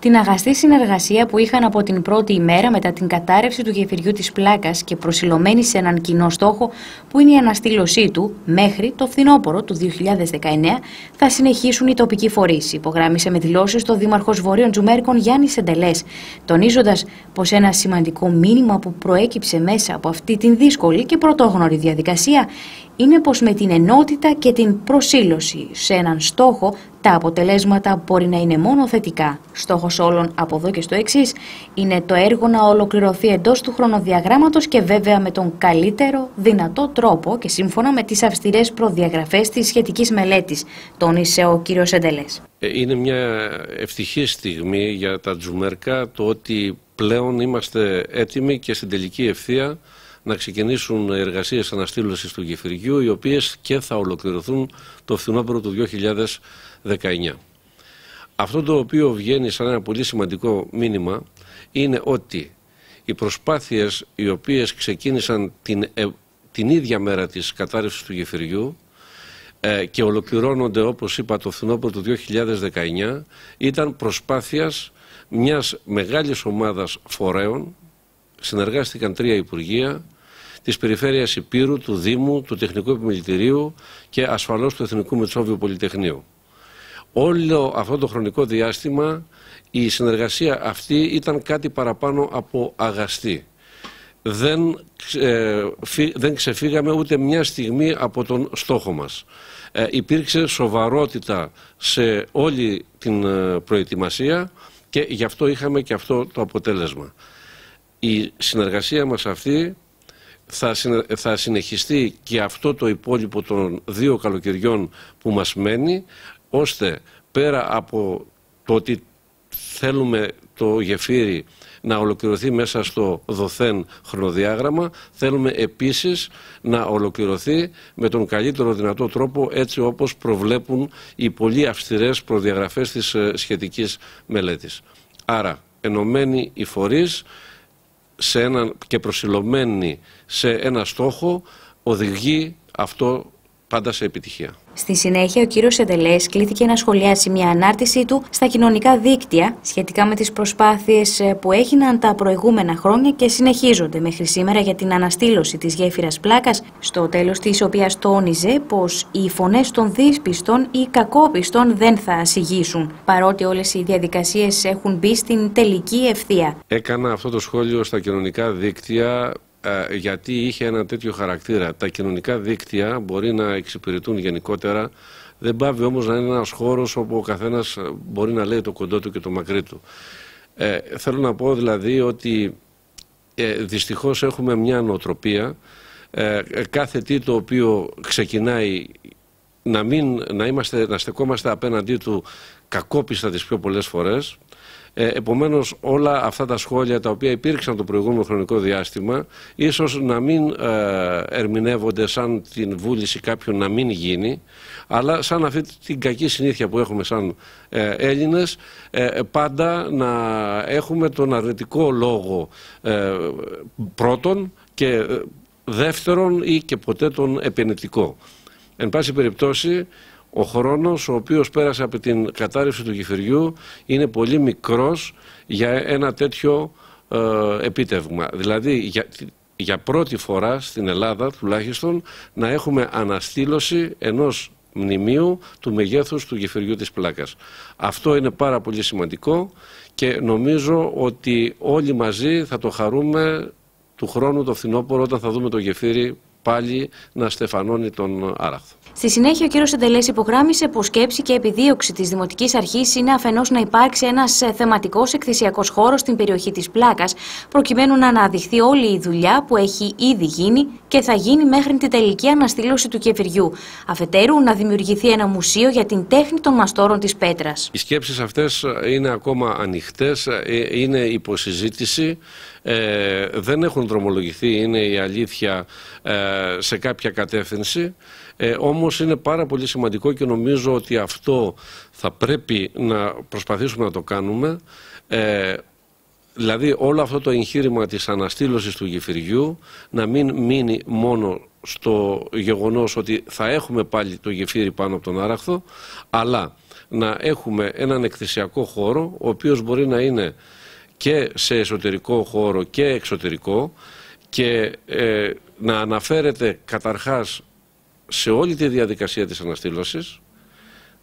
Την αγαστή συνεργασία που είχαν από την πρώτη ημέρα μετά την κατάρρευση του γεφυριού της Πλάκας και προσιλωμένοι σε έναν κοινό στόχο που είναι η αναστήλωσή του μέχρι το φθινόπωρο του 2019 θα συνεχίσουν οι τοπικοί φορείς, υπογράμμισε με δηλώσεις το Δήμαρχος Βορείων Τζουμέρκων Γιάννης Σεντελές, τονίζοντας πως ένα σημαντικό μήνυμα που προέκυψε μέσα από αυτή την δύσκολη και πρωτόγνωρη διαδικασία είναι πως με την ενότητα και την προσήλωση σε έναν στόχο τα αποτελέσματα μπορεί να είναι μόνο θετικά. Στόχος όλων από εδώ και στο εξής είναι το έργο να ολοκληρωθεί εντός του χρονοδιαγράμματος και βέβαια με τον καλύτερο δυνατό τρόπο και σύμφωνα με τις αυστηρές προδιαγραφές της σχετικής μελέτης, τόνισε ο κύριος Εντελές. Ε, είναι μια ευτυχή στιγμή για τα Τζουμέρκα το ότι πλέον είμαστε έτοιμοι και στην τελική ευθεία να ξεκινήσουν εργασίες αναστήλωσης του γεφυριού, οι οποίες και θα ολοκληρωθούν το φθινόπωρο του 2019. Αυτό το οποίο βγαίνει σαν ένα πολύ σημαντικό μήνυμα είναι ότι οι προσπάθειες οι οποίες ξεκίνησαν την, ε, την ίδια μέρα της κατάρρευσης του γεφυριού ε, και ολοκληρώνονται όπως είπα το φθινόπωρο του 2019 ήταν προσπάθειας μιας μεγάλης ομάδας φορέων συνεργάστηκαν τρία Υπουργεία της Περιφέρειας Υπήρου, του Δήμου, του Τεχνικού Επιμελητηρίου και ασφαλώς του Εθνικού Μετσόβιου Πολυτεχνείου. Όλο αυτό το χρονικό διάστημα η συνεργασία αυτή ήταν κάτι παραπάνω από αγαστή. Δεν, ε, δεν ξεφύγαμε ούτε μια στιγμή από τον στόχο μας. Ε, υπήρξε σοβαρότητα σε όλη την ε, προετοιμασία και γι' αυτό είχαμε και αυτό το αποτέλεσμα. Η συνεργασία μας αυτή θα, θα συνεχιστεί και αυτό το υπόλοιπο των δύο καλοκαιριών που μας μένει, ώστε πέρα από το ότι θέλουμε το γεφύρι να ολοκληρωθεί μέσα στο δοθέν χρονοδιάγραμμα, θέλουμε επίσης να ολοκληρωθεί με τον καλύτερο δυνατό τρόπο έτσι όπως προβλέπουν οι πολύ αυστηρές προδιαγραφές της ε, σχετικής μελέτης. Άρα, ενωμένοι οι φορείς, σε έναν, και προσιλωμένη σε ένα στόχο οδηγεί αυτό πάντα σε επιτυχία. Στη συνέχεια, ο κύριος Εντελέ κλήθηκε να σχολιάσει μια ανάρτησή του στα κοινωνικά δίκτυα σχετικά με τις προσπάθειες ε, που έγιναν τα προηγούμενα χρόνια και συνεχίζονται μέχρι σήμερα για την αναστήλωση της γέφυρας πλάκας, στο τέλος της οποίας τόνιζε πως οι φωνές των δύσπιστων ή κακόπιστων δεν θα ασυγήσουν, παρότι όλες οι διαδικασίες έχουν μπει στην τελική ευθεία. Έκανα αυτό το σχόλιο στα κοινωνικά δίκτυα ε, γιατί είχε ένα τέτοιο χαρακτήρα. Τα κοινωνικά δίκτυα μπορεί να εξυπηρετούν γενικότερα, δεν πάβει όμως να είναι ένας χώρος όπου ο καθένας μπορεί να λέει το κοντό του και το μακρύ του. Ε, θέλω να πω δηλαδή ότι ε, δυστυχώς έχουμε μια νοοτροπία, ε, κάθε τι το οποίο ξεκινάει να, μην, να, είμαστε, να στεκόμαστε απέναντί του κακόπιστα τις πιο πολλές φορές, ε, επομένως όλα αυτά τα σχόλια τα οποία υπήρξαν το προηγούμενο χρονικό διάστημα ίσως να μην ε, ερμηνεύονται σαν την βούληση κάποιου να μην γίνει αλλά σαν αυτή την κακή συνήθεια που έχουμε σαν ε, Έλληνες ε, πάντα να έχουμε τον αρνητικό λόγο πρώτον και δεύτερον ή και ποτέ τον επενετικό. Εν πάση περιπτώσει ο χρόνος ο οποίος πέρασε από την κατάρρευση του γηφαιριού είναι πολύ μικρός για ένα τέτοιο ε, επίτευγμα. Δηλαδή για, για πρώτη φορά στην Ελλάδα τουλάχιστον να έχουμε αναστήλωση ενός μνημείου του μεγέθους του γεφυριού της Πλάκας. Αυτό είναι πάρα πολύ σημαντικό και νομίζω ότι όλοι μαζί θα το χαρούμε του χρόνου το φθινόπωρο όταν θα δούμε το γεφύρι πάλι να στεφανώνει τον Άραχθο. Στη συνέχεια, ο κ. Εντελέ υπογράμμισε πω σκέψη και επιδίωξη της Δημοτικής Αρχής είναι αφενός να υπάρξει ένας ε, θεματικός εκθεσιακό χώρος στην περιοχή της Πλάκας, προκειμένου να αναδειχθεί όλη η δουλειά που έχει ήδη γίνει και θα γίνει μέχρι την τελική αναστήλωση του κεφυριού. Αφετέρου, να δημιουργηθεί ένα μουσείο για την τέχνη των μαστόρων της Πέτρας. Οι σκέψεις αυτές είναι ακόμα ανοιχτές, ε, είναι υποσυζήτηση. Ε, δεν έχουν δρομολογηθεί, είναι η αλήθεια, ε, σε κάποια κατεύθυνση. Ε, όμως είναι πάρα πολύ σημαντικό και νομίζω ότι αυτό θα πρέπει να προσπαθήσουμε να το κάνουμε. Ε, δηλαδή όλο αυτό το εγχείρημα της αναστήλωσης του γεφυριού να μην μείνει μόνο στο γεγονός ότι θα έχουμε πάλι το γεφύρι πάνω από τον Άραχθο, αλλά να έχουμε έναν εκθεσιακό χώρο, ο οποίος μπορεί να είναι και σε εσωτερικό χώρο και εξωτερικό και ε, να αναφέρεται καταρχάς σε όλη τη διαδικασία της αναστήλωσης,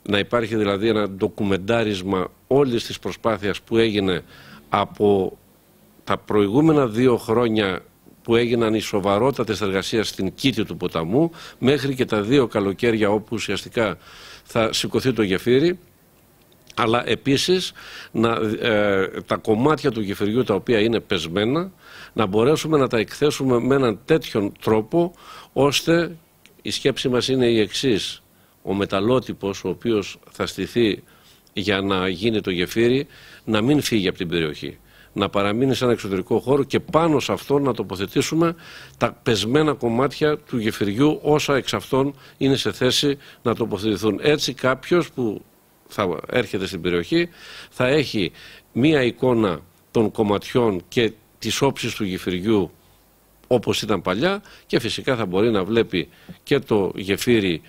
να υπάρχει δηλαδή ένα ντοκουμεντάρισμα όλης της προσπάθειας που έγινε από τα προηγούμενα δύο χρόνια που έγιναν οι σοβαρότατες εργασίες στην κήτη του ποταμού μέχρι και τα δύο καλοκαίρια όπου ουσιαστικά θα σηκωθεί το γεφύρι αλλά επίσης να, ε, τα κομμάτια του γεφυριού τα οποία είναι πεσμένα να μπορέσουμε να τα εκθέσουμε με έναν τέτοιον τρόπο ώστε η σκέψη μας είναι η εξής ο μεταλλότυπος ο οποίος θα στηθεί για να γίνει το γεφύρι να μην φύγει από την περιοχή να παραμείνει σε ένα εξωτερικό χώρο και πάνω σε αυτό να τοποθετήσουμε τα πεσμένα κομμάτια του γεφυριού όσα εξ αυτών είναι σε θέση να τοποθετηθούν. Έτσι κάποιος που θα έρχεται στην περιοχή θα έχει μία εικόνα των κομματιών και της όψης του γεφυριού όπως ήταν παλιά και φυσικά θα μπορεί να βλέπει και το γεφύρι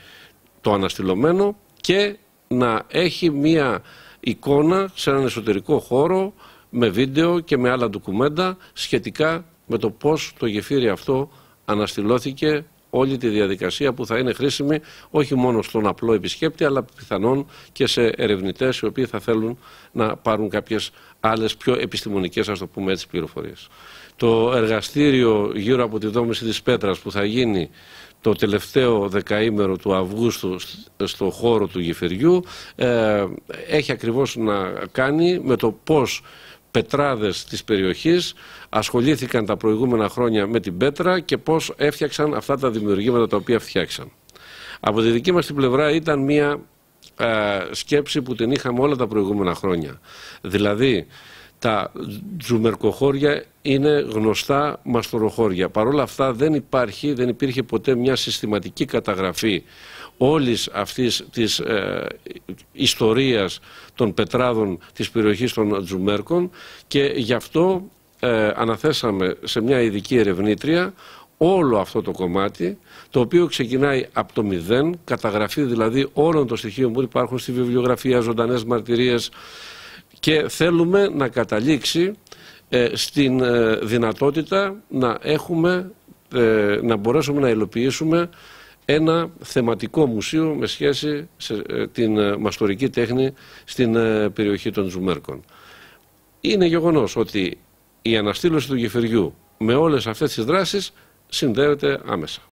το αναστηλωμένο και να έχει μία εικόνα σε έναν εσωτερικό χώρο με βίντεο και με άλλα ντοκουμέντα σχετικά με το πώς το γεφύρι αυτό αναστηλώθηκε όλη τη διαδικασία που θα είναι χρήσιμη όχι μόνο στον απλό επισκέπτη αλλά πιθανόν και σε ερευνητές οι οποίοι θα θέλουν να πάρουν κάποιες άλλες πιο επιστημονικές ας το πούμε έτσι πληροφορίες. Το εργαστήριο γύρω από τη δόμηση της Πέτρας που θα γίνει το τελευταίο δεκαήμερο του Αυγούστου στο χώρο του γεφυριού ε, έχει ακριβώς να κάνει με το πώς πετράδες της περιοχής ασχολήθηκαν τα προηγούμενα χρόνια με την πέτρα και πώς έφτιαξαν αυτά τα δημιουργήματα τα οποία φτιάξαν. Από τη δική μας την πλευρά ήταν μια ε, σκέψη που την είχαμε όλα τα προηγούμενα χρόνια. Δηλαδή τα τζουμερκοχώρια είναι γνωστά μαστοροχώρια. Παρ' όλα αυτά δεν υπάρχει, δεν υπήρχε ποτέ μια συστηματική καταγραφή όλης αυτής της ε, ιστορίας των πετράδων της περιοχής των Τζουμέρκων και γι' αυτό ε, αναθέσαμε σε μια ειδική ερευνήτρια όλο αυτό το κομμάτι το οποίο ξεκινάει από το μηδέν, καταγραφή δηλαδή όλων των στοιχείων που υπάρχουν στη βιβλιογραφία, ζωντανές μαρτυρίες και θέλουμε να καταλήξει ε, στην δυνατότητα να έχουμε, να μπορέσουμε να υλοποιήσουμε ένα θεματικό μουσείο με σχέση σε ε, την ε, μαστορική τέχνη στην ε, περιοχή των Ζουμέρκων. Είναι γεγονός ότι η αναστήλωση του γεφυριού με όλες αυτές τις δράσεις συνδέεται άμεσα.